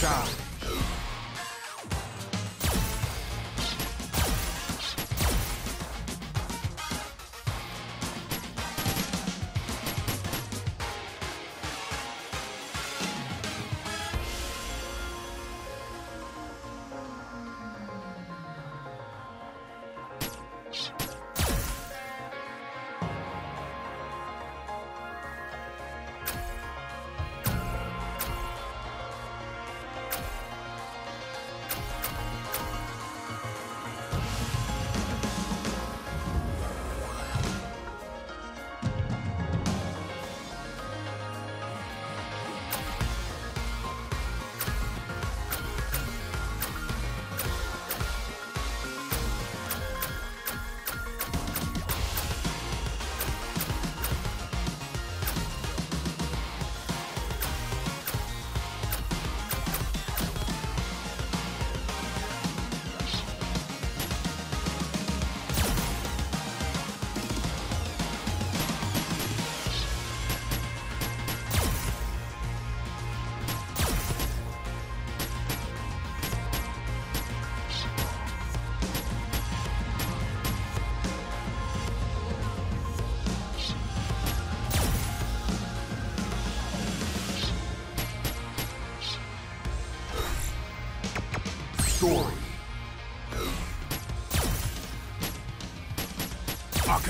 Tchau.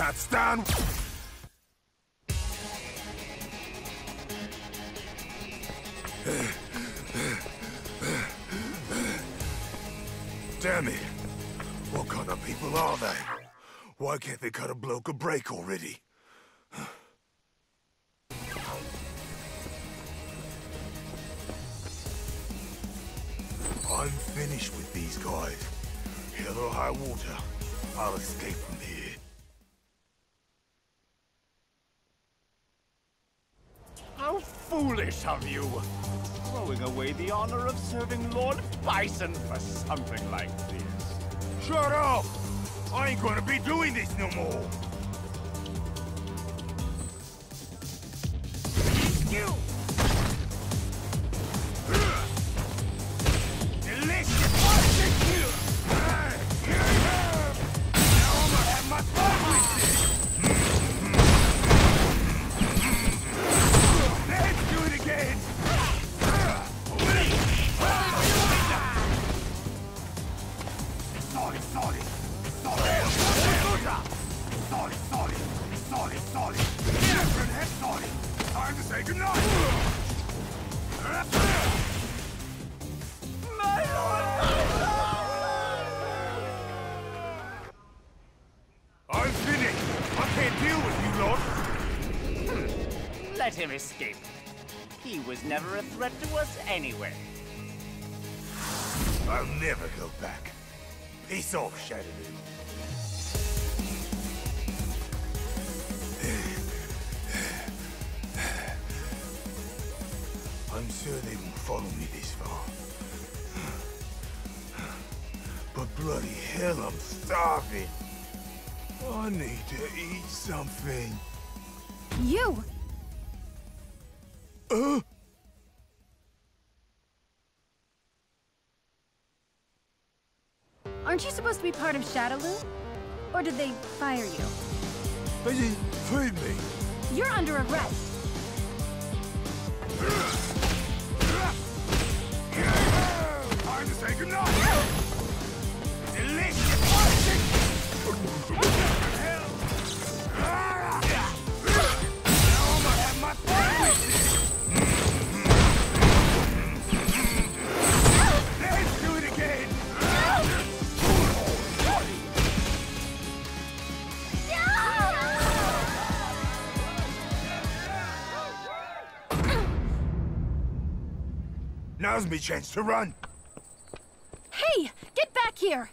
Can't stand. Damn it. What kind of people are they? Why can't they cut a bloke a break already? I'm finished with these guys. Hell or high water, I'll escape from foolish of you! Throwing away the honor of serving Lord Bison for something like this. Shut up! I ain't gonna be doing this no more! Let him escape. He was never a threat to us anyway. I'll never go back. Peace off, Shadaloo. I'm sure they won't follow me this far. But bloody hell, I'm starving. I need to eat something. You! Uh? Aren't you supposed to be part of Shadaloo? Or did they fire you? They didn't me. You're under arrest. Time to say goodnight! Delicious! Now's me chance to run! Hey! Get back here!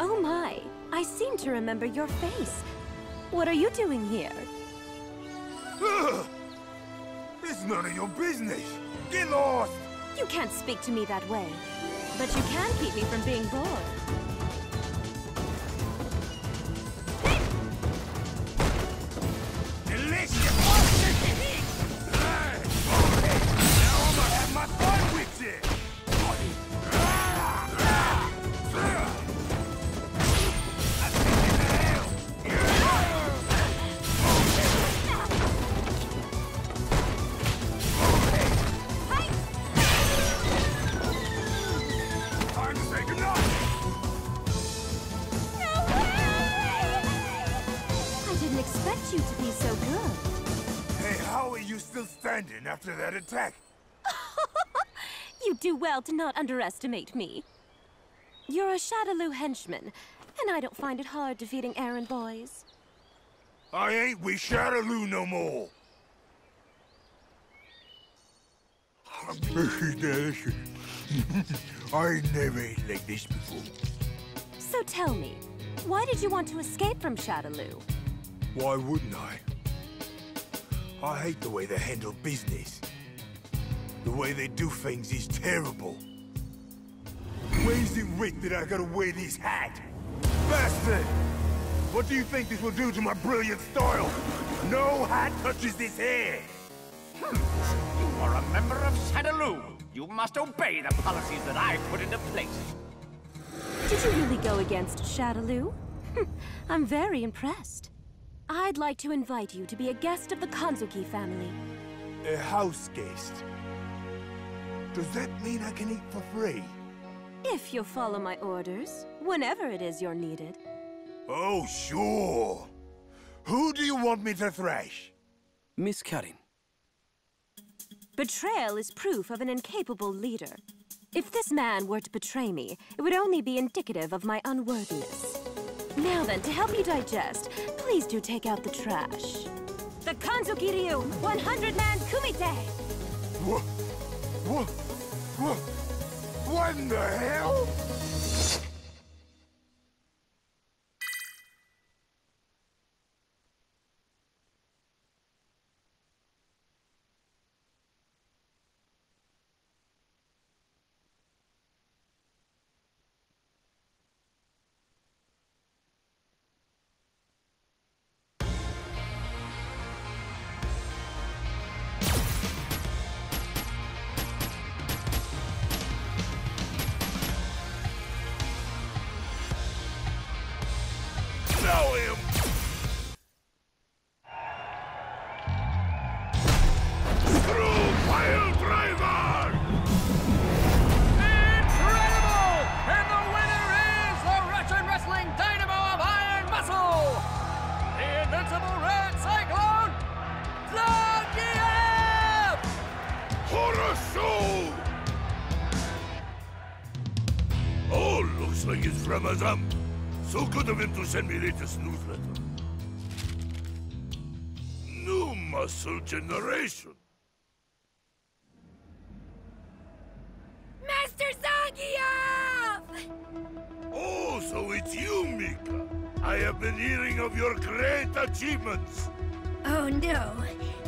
Oh my, I seem to remember your face. What are you doing here? It's none of your business. Get lost! You can't speak to me that way. But you can keep me from being bored. After that attack? You do well to not underestimate me. You're a Shadaloo henchman, and I don't find it hard defeating errand boys. I ain't with Shadaloo no more. I ain't never ate like this before. So tell me, why did you want to escape from Shadaloo? Why wouldn't I? I hate the way they handle business. The way they do things is terrible. Where's it writ that I gotta wear this hat? Bastard! What do you think this will do to my brilliant style? No hat touches this hair! Hmm. You are a member of Shadaloo. You must obey the policies that I put into place. Did you really go against Shadaloo? Hmm. I'm very impressed. I'd like to invite you to be a guest of the Kanzuki family. A house guest. Does that mean I can eat for free? If you'll follow my orders, whenever it is you're needed. Oh, sure. Who do you want me to thrash? Miss Karin, Betrayal is proof of an incapable leader. If this man were to betray me, it would only be indicative of my unworthiness. Now then, to help you digest, please do take out the trash. The Kanzuki Ryu 100-man Kumite! What? What? What? What in the hell? Invincible Red Cyclone, Zangief! Horror Oh, looks like it's Ramazan. So good of him to send me latest newsletter. New muscle generation. I have been hearing of your great achievements. Oh no.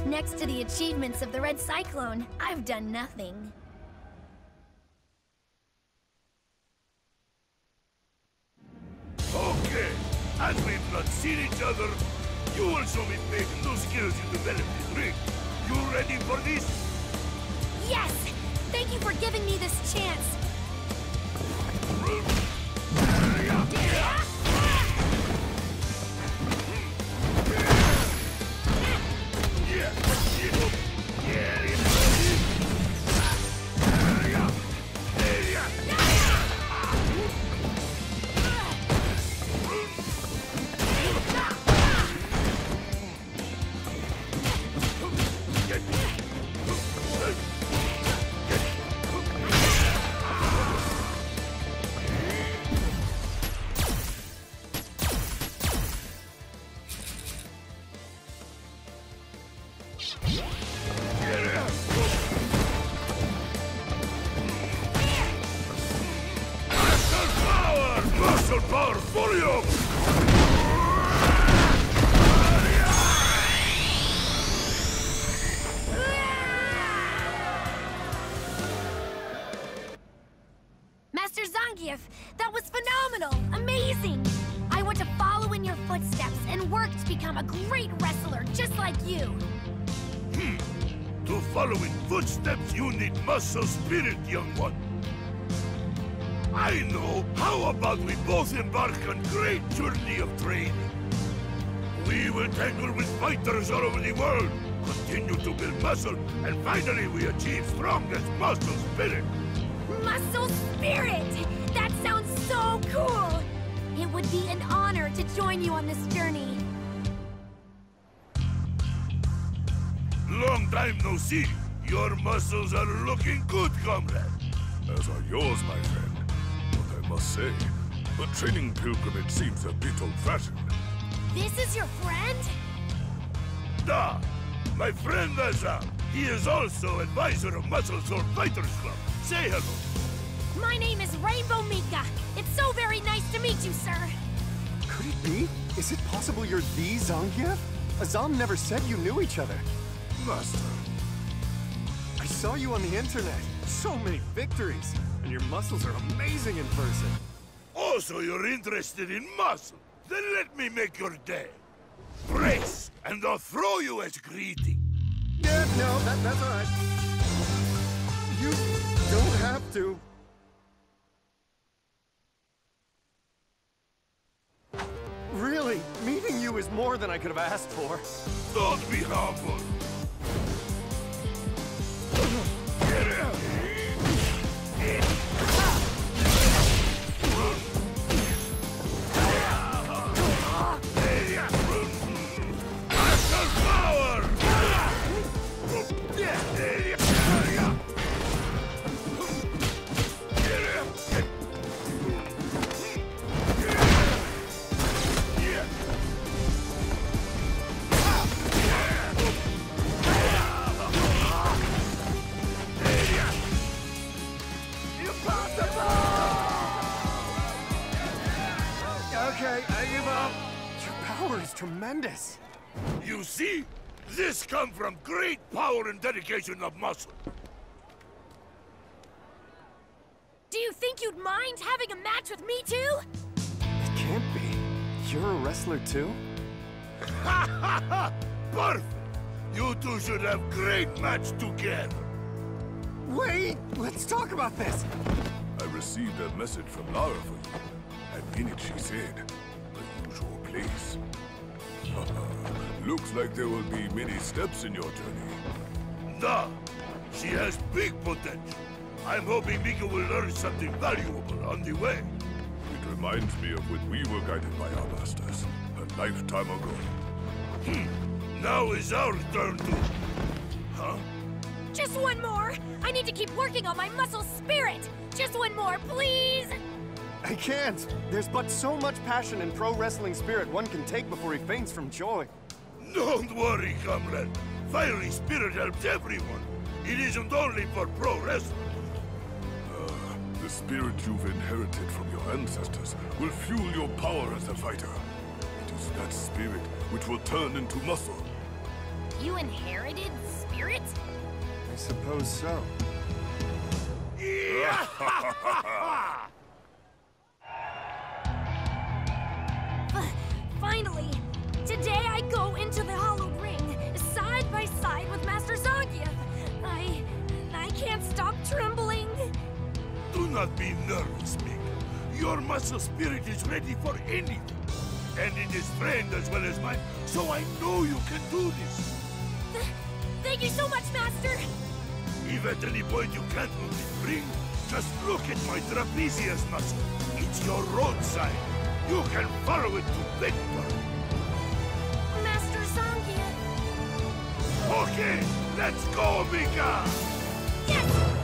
Next to the achievements of the Red Cyclone, I've done nothing. Okay, as we've not seen each other, you will show me big new skills you developed in ring. You ready for this? Yes! Thank you for giving me this chance. That was phenomenal! Amazing! I want to follow in your footsteps and work to become a great wrestler just like you. Hmm. To follow in footsteps, you need muscle spirit, young one. I know. How about we both embark on great journey of training? We will tangle with fighters all over the world, continue to build muscle, and finally we achieve strongest muscle spirit. Muscle Spirit! Sounds so cool! It would be an honor to join you on this journey. Long time no see. Your muscles are looking good, comrade. As are yours, my friend. But I must say, the training pilgrimage seems a bit old-fashioned. This is your friend? Da, my friend Azam. He is also advisor of Muscle Sword Fighters Club. Say hello. My name is Rainbow Mika. It's so very nice to meet you, sir. Could it be? Is it possible you're the Zangief? Azam never said you knew each other. Master, I saw you on the internet. So many victories. And your muscles are amazing in person. Also, you're interested in muscle. Then let me make your day. Brace, and I'll throw you as greeting. Yeah, no, that, that's all right. You don't have to. Is more than I could have asked for. Don't be humble. Okay, I give up. Your power is tremendous. You see? This come from great power and dedication of muscle. Do you think you'd mind having a match with me too? It can't be. You're a wrestler too? Ha ha ha! Perfect! You two should have great match together. Wait, let's talk about this. I received a message from Laura for you. And in it she said, the usual place. Looks like there will be many steps in your journey. Da! She has big potential. I'm hoping Mika will learn something valuable on the way. It reminds me of when we were guided by our masters, a lifetime ago. Hmm, now is our turn to... Huh? Just one more! I need to keep working on my muscle spirit! Just one more, please! I can't. There's but so much passion and pro wrestling spirit one can take before he faints from joy. Don't worry, comrade. Fiery spirit helps everyone. It isn't only for pro wrestling. Ah, the spirit you've inherited from your ancestors will fuel your power as a fighter. It is that spirit which will turn into muscle. You inherited spirit? I suppose so. Today I go into the Hollow Ring, side by side with Master Zangief. I... I can't stop trembling. Do not be nervous, Mick. Your muscle spirit is ready for anything. And it is trained as well as mine, so I know you can do this. Th- Thank you so much, Master! If at any point you can't move the ring, just look at my trapezius muscle. It's your roadside. You can follow it to victory. Okay, let's go, Mika! Yes!